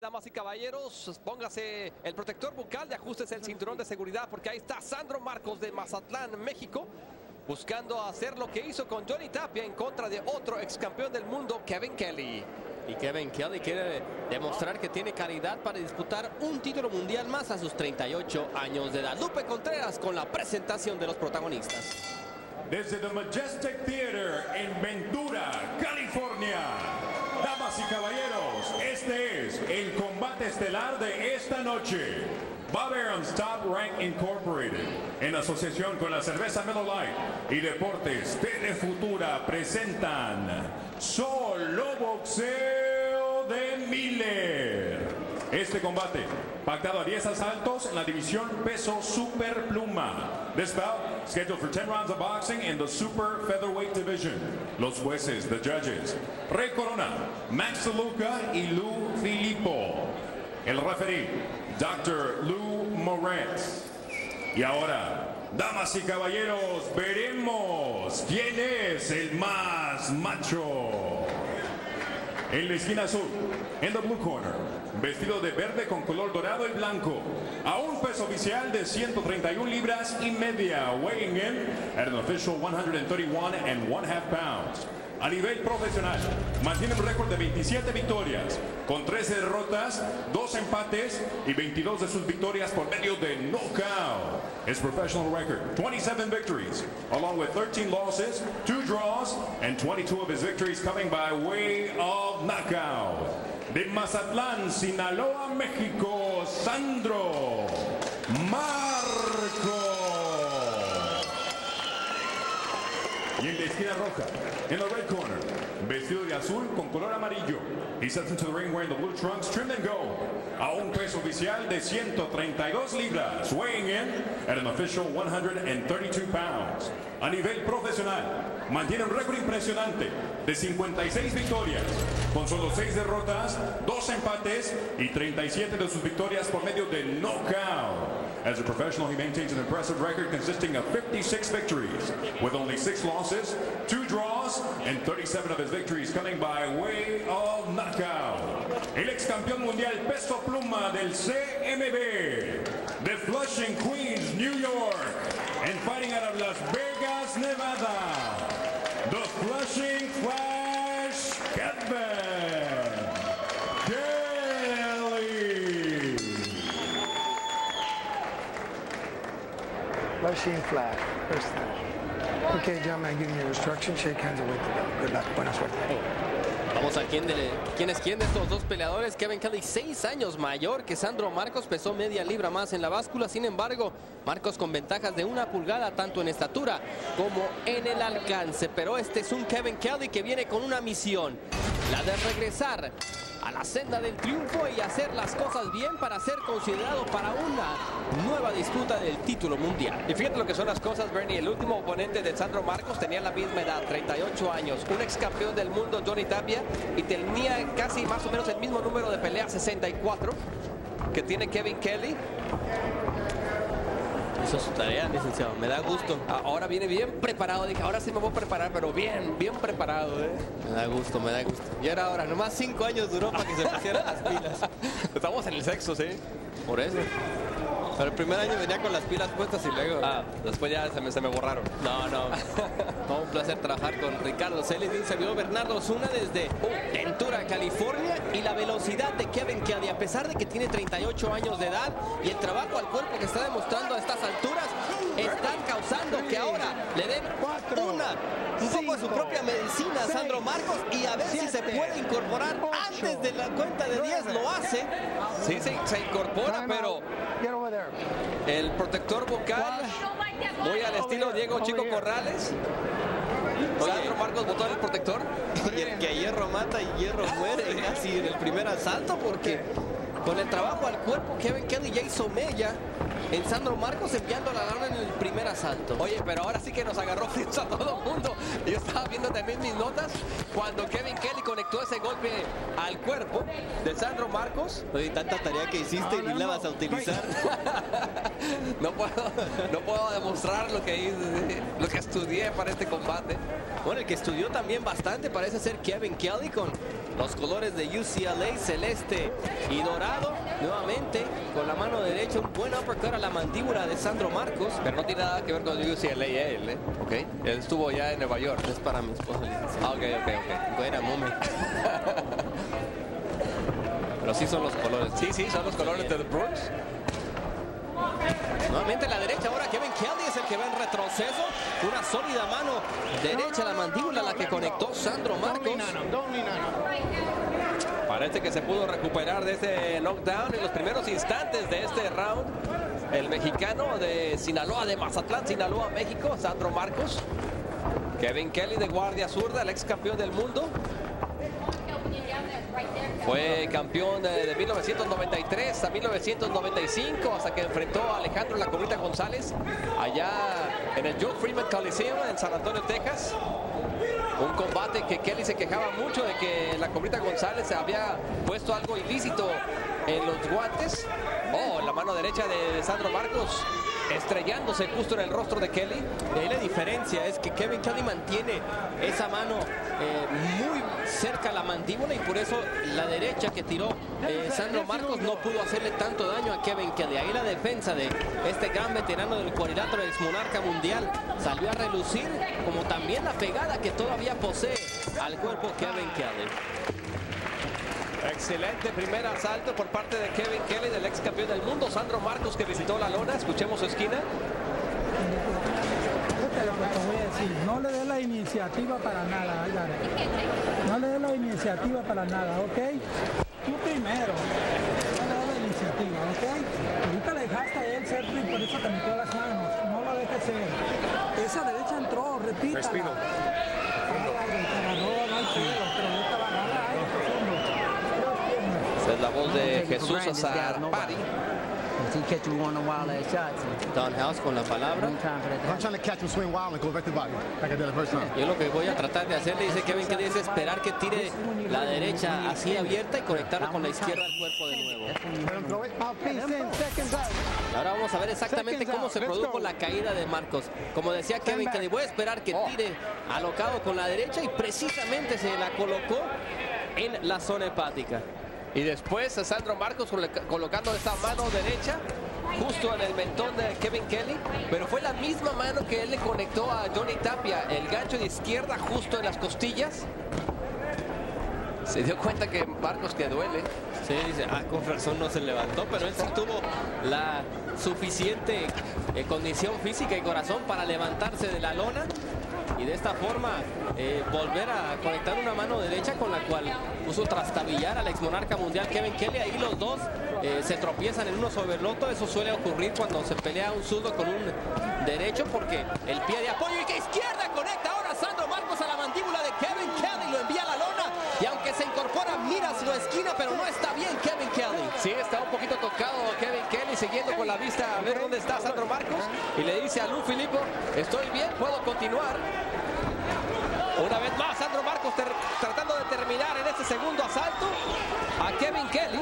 Damas y caballeros, póngase el protector bucal y ajustes el cinturón de seguridad porque ahí está Sandro Marcos de Mazatlán, México, buscando hacer lo que hizo con Johnny Tapia en contra de otro ex campeón del mundo, Kevin Kelly. Y Kevin Kelly quiere demostrar que tiene calidad para disputar un título mundial más a sus 38 años de edad. Lupe Contreras con la presentación de los protagonistas. Desde The Majestic Theater en Ventura, California. Y caballeros, este es el combate estelar de esta noche. Barbarians Top Rank Incorporated, en asociación con la cerveza Miller Lite y Deportes Telefutura, presentan Solo Boxeo de Miller. Este combate, pactado a 10 asaltos en la división peso super pluma. This bout, scheduled for 10 rounds of boxing in the super featherweight division. Los jueces, the judges, Rey Corona, Max DeLuca y Lou Filippo. El referee, Dr. Lou Moretz. Y ahora, damas y caballeros, veremos quién es el más macho. En la esquina azul, en the blue corner, vestido de verde con color dorado y blanco, a un peso oficial de 131 libras y media, weighing in at an official 131 and one half pounds. A nivel profesional, mantiene un récord de 27 victorias, con 13 derrotas, 2 empates y 22 de sus victorias por medio de knockout. His professional record, 27 victories, along with 13 losses, 2 draws, and 22 of his victories coming by way of knockout. De Mazatlán, Sinaloa, México, Sandro Marco. Y en la esquina roja, en la red corner, vestido de azul con color amarillo. He steps into the ring wearing the blue trunks trimmed in gold. A un peso oficial de 132 libras, weighing in at an official 132 pounds. A nivel profesional, mantiene un récord impresionante de 56 victorias, con solo 6 derrotas, 2 empates y 37 de sus victorias por medio de knockout. As a professional, he maintains an impressive record consisting of 56 victories, with only 6 losses, 2 draws, and 37 of his victories coming by way of knockout. El ex campeón mundial peso pluma del CMB, de Flushing, Queens, New York, and fighting out of Las Vegas, Nevada, the Flushing Flash Kevin Flushing flag, first time. Okay, gentlemen, give me your instructions. Shake hands and wait. Good luck. Buena suerte. Vamos a quién, de, quién es quién de estos dos peleadores. Kevin Kelly, 6 años mayor que Sandro Marcos, pesó media libra más en la báscula. Sin embargo, Marcos con ventajas de una pulgada tanto en estatura como en el alcance. Pero este es un Kevin Kelly que viene con una misión, la de regresar a la senda del triunfo y hacer las cosas bien para ser considerado para una nueva disputa del título mundial. Y fíjate lo que son las cosas, Bernie. El último oponente de Sandro Marcos tenía la misma edad, 38 años. Un ex campeón del mundo, Johnny Tapia, y tenía casi más o menos el mismo número de peleas, 64, que tiene Kevin Kelly. Hizo su tarea, licenciado. Me da gusto. Ahora viene bien preparado. Dije, ahora sí me voy a preparar, pero bien, bien preparado. ¿eh? Me da gusto, me da gusto. Y era ahora, nomás cinco años duró para que se pusieran las pilas. Estamos en el sexo, sí. Por eso. Pero el primer año venía con las pilas puestas y luego... Ah, después ya se me, se me borraron. No, no. Un placer trabajar con Ricardo Celis. Servidor Bernardo Zuna desde Ventura, California. Y la velocidad de Kevin Kelly, a pesar de que tiene 38 años de edad y el trabajo al cuerpo que está demostrando a estas alturas, están causando que ahora le den una, un poco de su propia medicina a Sandro Marcos y a ver si se puede incorporar antes de la cuenta de 10. Lo hace. Sí, sí, se incorpora, pero. El protector vocal, muy al estilo Diego Chico Corrales. Sandro Marcos botó el protector. Y el que a hierro mata y hierro muere casi en el primer asalto porque con el trabajo al cuerpo Kevin Kelly ya hizo mella en Sandro Marcos enviando la lana en el primer asalto. Oye, pero ahora sí que nos agarró fríos a todo el mundo. Yo estaba viendo también mis notas cuando Kevin Kelly conectó ese golpe al cuerpo de Sandro Marcos. Oye, tanta tarea que hiciste y ni la vas a utilizar. No puedo, no puedo demostrar lo que hice, lo que estudié para este combate. Bueno, el que estudió también bastante parece ser Kevin Kelly con los colores de UCLA, celeste y dorado. Nuevamente con la mano derecha, un buen uppercut a la mandíbula de Sandro Marcos. Pero no tiene nada que ver con UCLA él, ¿eh? Ok. Él estuvo ya en Nueva York. Es para mi esposa. Ah, ok, ok, ok. Buena, mome. Pero sí son los colores. Sí, sí, son los colores de The Bruins. Nuevamente la derecha, ahora Kevin Kelly es el que va en retroceso. Una sólida mano derecha la mandíbula, la que conectó Sandro Marcos. Parece que se pudo recuperar de ese knockdown en los primeros instantes de este round. El mexicano de Sinaloa, de Mazatlán, Sinaloa, México, Sandro Marcos. Kevin Kelly de guardia zurda, el ex campeón del mundo. Campeón de, de 1993 a 1995 hasta que enfrentó a Alejandro La Cobrita González allá en el Joe Freeman Coliseum en San Antonio, Texas. Un combate que Kelly se quejaba mucho de que la Cobrita González había puesto algo ilícito en los guantes. Oh, la mano derecha de Sandro Marcos estrellándose justo en el rostro de Kelly. Y ahí la diferencia es que Kevin Kelly mantiene esa mano eh, muy cerca a la mandíbula y por eso la derecha que tiró eh, Sandro Marcos no pudo hacerle tanto daño a Kevin Kelly. Ahí la defensa de este gran veterano del cuadrilátero, ex monarca mundial, salió a relucir como también la pegada que todavía posee al cuerpo Kevin Kelly. Excelente primer asalto por parte de Kevin Kelly, del ex campeón del mundo, Sandro Marcos, que visitó la lona. Escuchemos su esquina. Voy a decir, no le dé la iniciativa para nada. No le dé la iniciativa para nada, ¿ok? Tú primero, no le dé la iniciativa, ¿ok? Ahorita le dejaste a él ser y por eso te metió las manos, no lo dejes ser. Esa derecha entró, repítala. Respiro. Ay, ay, te agarró, no hay pedo, pero ahorita va a agarrar, ay, profundo. Esa es la voz de Jesús ass shots. Don House con la palabra. Yo lo que voy a tratar de hacer, le dice Kevin Kelly, es esperar que tire la derecha así abierta y conectarlo con la izquierda al cuerpo de nuevo. Ahora vamos a ver exactamente cómo se produjo la caída de Marcos. Como decía Kevin Kelly, voy a esperar que tire alocado con la derecha y precisamente se la colocó en la zona hepática. Y después a Sandro Marcos coloca- colocando esta mano derecha justo en el mentón de Kevin Kelly. Pero fue la misma mano que él le conectó a Johnny Tapia. El gancho de izquierda justo en las costillas. Se dio cuenta que Marcos que duele. Sí, dice, ah, con razón no se levantó, pero él sí tuvo la suficiente eh, condición física y corazón para levantarse de la lona y de esta forma eh, volver a conectar una mano derecha con la cual puso trastabillar al ex monarca mundial Kevin Kelly. Ahí los dos eh, se tropiezan en uno sobre el otro. Eso suele ocurrir cuando se pelea un zurdo con un derecho porque el pie de apoyo y que izquierda conecta ahora Sandro Marcos a la mandíbula de Kevin Kelly. Lo envía a la lona y aunque se incorpora, mira su esquina, pero no está bien Kevin Kelly. Sí, está un poquito tocado Kevin Kelly, siguiendo con la vista a ver dónde está Sandro Marcos. Y le dice a Lu Filippo, estoy bien, puedo continuar. Una vez más, Sandro Marcos tratando de terminar en este segundo asalto a Kevin Kelly.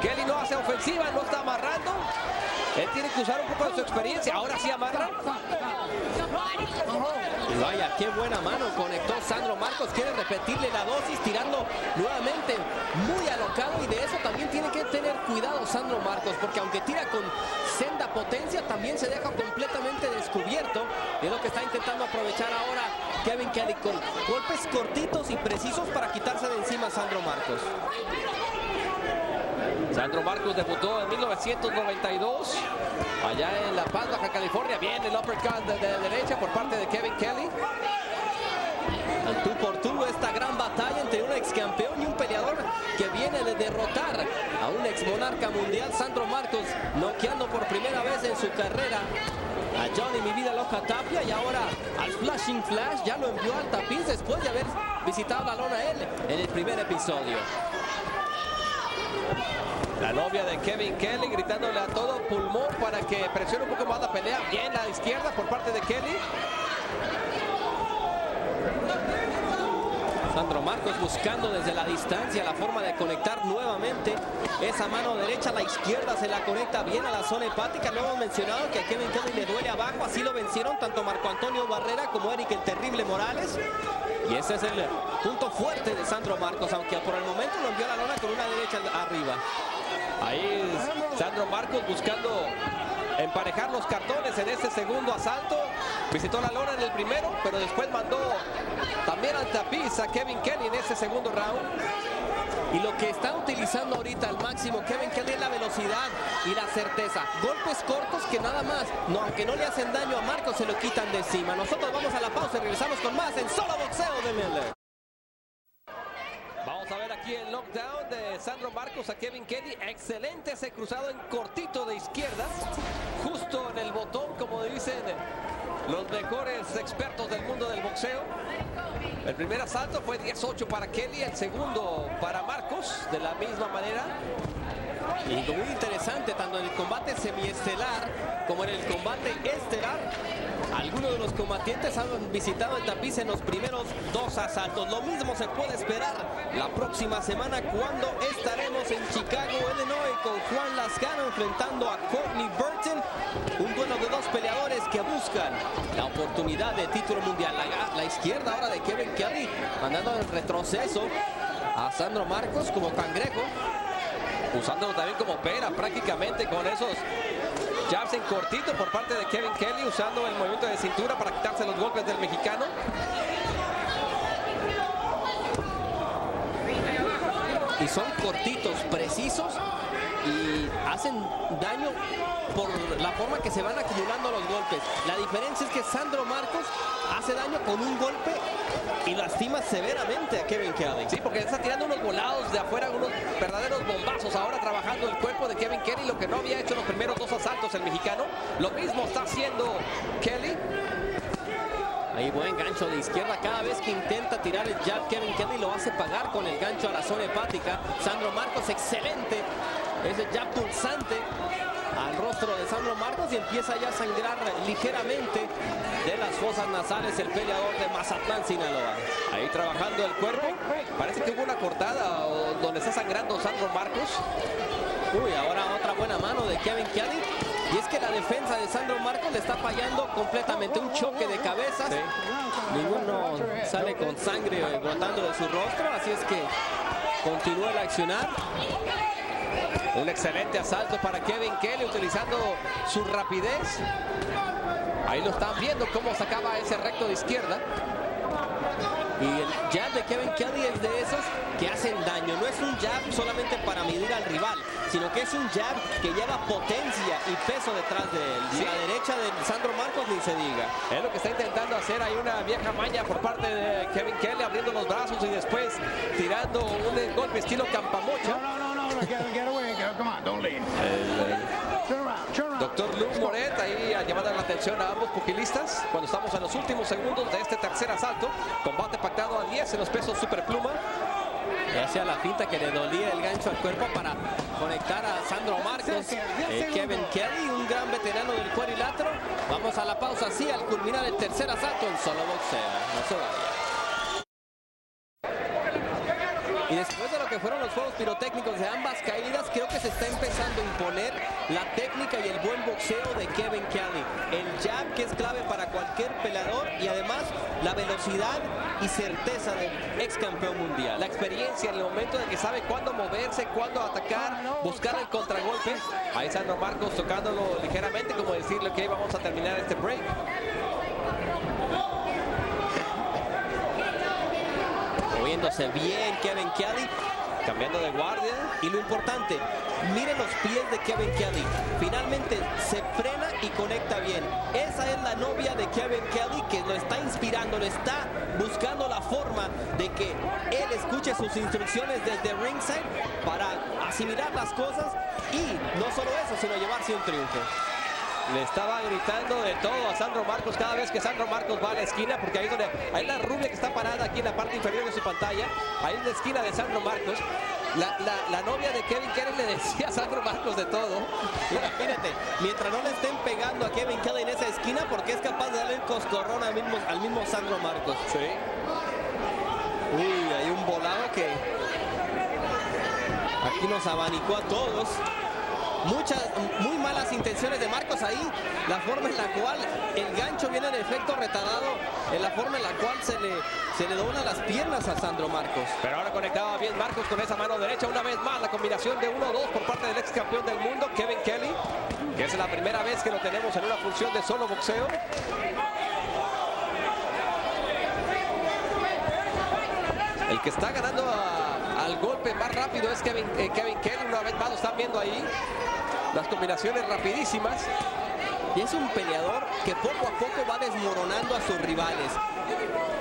Kelly no hace ofensiva, no está amarrando. Él tiene que usar un poco de su experiencia. Ahora sí amarra. Vaya, qué buena mano conectó Sandro Marcos. Quiere repetirle la dosis, tirando nuevamente muy alocado. Y de eso también tiene que tener cuidado Sandro Marcos, porque aunque tira con senda potencia, también se deja completamente descubierto. Es lo que está intentando aprovechar ahora Kevin Kelly con golpes cortitos y precisos para quitarse de encima Sandro Marcos. Sandro Marcos debutó en 1992 allá en La Paz, Baja California. Bien el uppercut de, de derecha por parte de Kevin Kelly. Al tú por tú esta gran batalla entre un ex campeón y un peleador que viene de derrotar a un ex monarca mundial, Sandro Marcos, noqueando por primera vez en su carrera a Johnny Mi Vida Loca Tapia y ahora al Flashing Flash ya lo envió al tapiz después de haber visitado la lona él en el primer episodio. La novia de Kevin Kelly gritándole a todo pulmón para que presione un poco más la pelea. Bien la izquierda por parte de Kelly. Sandro Marcos buscando desde la distancia la forma de conectar nuevamente esa mano derecha, la izquierda se la conecta bien a la zona hepática. No hemos mencionado que a Kevin Kelly le duele abajo, así lo vencieron tanto Marco Antonio Barrera como Eric el Terrible Morales. Y ese es el punto fuerte de Sandro Marcos, aunque por el momento lo envió la lona con una derecha arriba. Ahí Sandro Marcos buscando emparejar los cartones en este segundo asalto. Visitó la lona en el primero, pero después mandó también al tapiz a Kevin Kelly en este segundo round. Y lo que está utilizando ahorita al máximo Kevin Kelly es la velocidad y la certeza. Golpes cortos que nada más, no, aunque no le hacen daño a Marcos, se lo quitan de encima. Nosotros vamos a la pausa y regresamos con más en solo boxeo de Miller. Vamos a ver aquí el knockdown Marcos a Kevin Kelly. Excelente ese cruzado en cortito de izquierda. Justo en el botón, como dicen los mejores expertos del mundo del boxeo. El primer asalto fue 10-8 para Kelly, el segundo para Marcos, de la misma manera. Y muy interesante, tanto en el combate semiestelar como en el combate estelar. Algunos de los combatientes han visitado el tapiz en los primeros dos asaltos. Lo mismo se puede esperar la próxima semana cuando estaremos en Chicago, Illinois, con Juan Lascano enfrentando a Courtney Burton. Un duelo de dos peleadores que buscan la oportunidad de título mundial. La, la izquierda ahora de Kevin Kelly, mandando en retroceso a Sandro Marcos como cangrejo usándolo también como pera prácticamente con esos jabs en cortito por parte de Kevin Kelly, usando el movimiento de cintura para quitarse los golpes del mexicano. Y son cortitos, precisos y hacen daño por la forma que se van acumulando los golpes. La diferencia es que Sandro Marcos hace daño con un golpe y lastima severamente a Kevin Kelly. Sí, porque está tirando unos volados de afuera, unos verdaderos bombazos. Ahora trabajando el cuerpo de Kevin Kelly, lo que no había hecho en los primeros dos asaltos el mexicano. Lo mismo está haciendo Kelly. Ahí buen gancho de izquierda. Cada vez que intenta tirar el jab, Kevin Kelly lo hace pagar con el gancho a la zona hepática. Sandro Marcos, excelente. Ese jab pulsante al rostro de Sandro Marcos y empieza ya a sangrar ligeramente de las fosas nasales el peleador de Mazatlán, Sinaloa. Ahí trabajando el cuerpo. Parece que hubo una cortada donde está sangrando Sandro Marcos. Uy, ahora otra buena mano de Kevin Kelly. Y es que la defensa de Sandro Marcos le está fallando completamente. Un choque de cabezas. Ninguno sale con sangre brotando de su rostro. Así es que continúa el accionar. Un excelente asalto para Kevin Kelly utilizando su rapidez. Ahí lo están viendo cómo sacaba ese recto de izquierda. Y el jab de Kevin Kelly es de esos que hacen daño. No es un jab solamente para medir al rival, sino que es un jab que lleva potencia y peso detrás de él. Y Sí. la derecha de Sandro Marcos ni se diga. Es lo que está intentando hacer. Hay una vieja maña por parte de Kevin Kelly abriendo los brazos y después tirando un golpe estilo campamocha. Doctor Luke Moret ahí llamando la atención a ambos pugilistas cuando estamos en los últimos segundos de este tercer asalto. Combate pactado a 10 en los pesos superpluma. Y hacía la finta que le dolía el gancho al cuerpo para conectar a Sandro Marcos. Eh, Kevin Kelly, un gran veterano del cuadrilátero. Vamos a la pausa así al culminar el tercer asalto en solo boxeo. No se vaya. Y después de que fueron los juegos pirotécnicos de ambas caídas, creo que se está empezando a imponer la técnica y el buen boxeo de Kevin Kelly. El jab que es clave para cualquier peleador y además la velocidad y certeza del ex campeón mundial. La experiencia en el momento de que sabe cuándo moverse, cuándo atacar, buscar el contragolpe. Ahí Sandro Marcos tocándolo ligeramente como decirle que vamos a terminar este break. moviéndose bien Kevin Kelly. Cambiando de guardia. Y lo importante, miren los pies de Kevin Kelly. Finalmente se frena y conecta bien. Esa es la novia de Kevin Kelly que lo está inspirando, le está buscando la forma de que él escuche sus instrucciones desde ringside para asimilar las cosas y no solo eso, sino llevarse un triunfo. Le estaba gritando de todo a Sandro Marcos cada vez que Sandro Marcos va a la esquina, porque ahí donde hay la rubia que está parada aquí en la parte inferior de su pantalla, ahí en la esquina de Sandro Marcos. La, la- la novia de Kevin Kelly le decía a Sandro Marcos de todo. Imagínate, mientras no le estén pegando a Kevin Kelly en esa esquina, porque es capaz de darle el coscorrón al mismo, al mismo Sandro Marcos. Sí. Uy, hay un volado que... Aquí nos abanicó a todos. Muchas, muy malas intenciones de Marcos ahí. La forma en la cual el gancho viene en efecto retardado. En la forma en la cual se le, se le doblan las piernas a Sandro Marcos. Pero ahora conectaba bien Marcos con esa mano derecha. Una vez más la combinación de 1-2 por parte del ex campeón del mundo, Kevin Kelly. Que es la primera vez que lo tenemos en una función de solo boxeo. El que está ganando a- al golpe más rápido es Kevin, eh, Kevin Kelly. Una vez más lo están viendo ahí. Las combinaciones rapidísimas. Y es un peleador que poco a poco va desmoronando a sus rivales.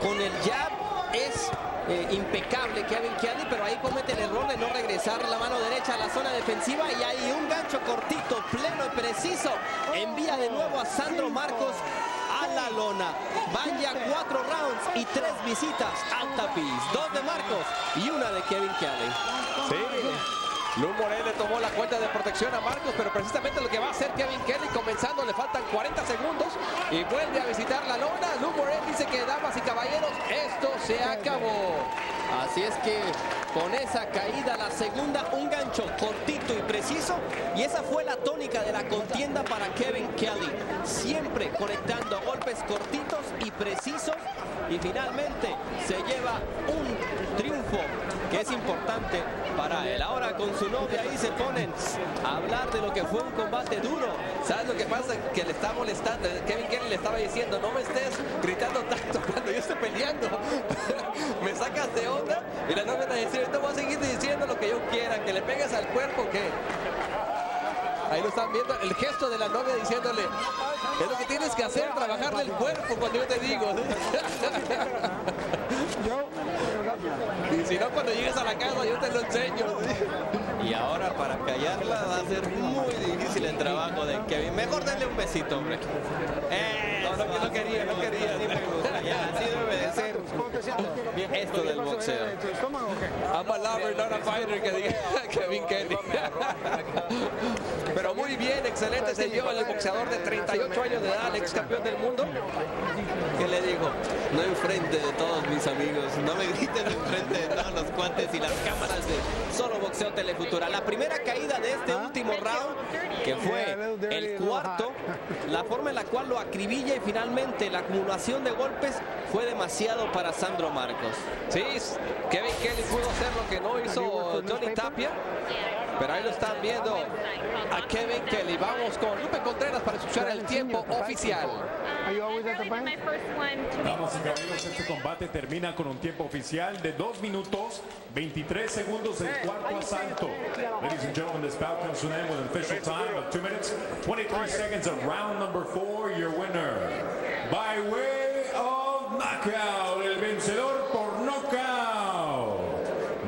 Con el jab es eh, impecable Kevin Kelly, pero ahí comete el error de no regresar la mano derecha a la zona defensiva y ahí un gancho cortito, pleno y preciso. Envía de nuevo a Sandro Marcos a la lona. Van ya cuatro rounds y tres visitas al tapiz. Dos de Marcos y una de Kevin. Sí. Luz Morel le tomó la cuenta de protección a Marcos, pero precisamente lo que va a hacer Kevin Kelly comenzando, le faltan 40 segundos y vuelve a visitar la lona. Luz Morel dice que, damas y caballeros, esto se acabó. Así es que con esa caída, la segunda, un gancho cortito y preciso. Y esa fue la tónica de la contienda para Kevin Kelly. Siempre conectando golpes cortitos y precisos. Y finalmente se lleva un triunfo que es importante para él. Ahora con su novia ahí se ponen a hablar de lo que fue un combate duro. ¿Sabes lo que pasa? Que le está molestando. Kevin Kelly le estaba diciendo, no me estés gritando tanto cuando yo esté peleando. me sacas de onda. Y la novia le decía, te voy a seguir diciendo lo que yo quiera, que le pegues al cuerpo, que... Ahí lo están viendo, el gesto de la novia diciéndole, es lo que tienes que hacer, trabajarle el cuerpo cuando yo te digo. y si no, cuando llegues a la casa yo te lo enseño. Y ahora para callarla va a ser muy difícil el trabajo de Kevin. Mejor denle un besito, hombre. No, no, no quería, no quería. Así me gusta, ya, así ser esto del boxeo. I'm a lover, not a fighter, que diga Kevin Kelly. Pero muy bien, excelente. Se vio el boxeador de 38 años de edad, el ex campeón del mundo. ¿Qué le digo? No enfrente de todos mis amigos, no me griten enfrente de todos los cuates y las cámaras de Solo Boxeo Telefutura. La primera caída de este último round, que fue el cuarto, la forma en la cual lo acribilla y finalmente la acumulación de golpes fue demasiado para Sandro Marcos. Sí, Kevin Kelly pudo hacer lo que no hizo Johnny Tapia. Pero ahí lo están viendo a Kevin Kelly. Vamos con Lupe Contreras para escuchar el tiempo oficial. Damas y caballeros, este combate termina con un tiempo oficial de 2 minutos 23 segundos del cuarto asalto. Ladies and gentlemen, this bout comes to an end with an official time of 2 minutes 23 seconds of round number 4. Your winner by way of knockout, el vencedor por knockout,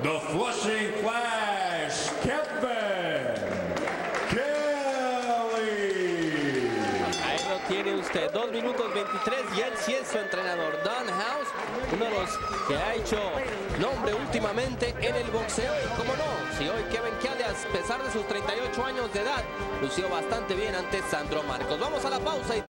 the Flushing Flash, Kevin Kelly. Ahí lo tiene usted, 2 minutos 23 y él sí es su entrenador, Don House, uno de los que ha hecho nombre últimamente en el boxeo. Y como no, si hoy Kevin Kelly, a pesar de sus 38 años de edad, lució bastante bien ante Sandro Marcos. Vamos a la pausa y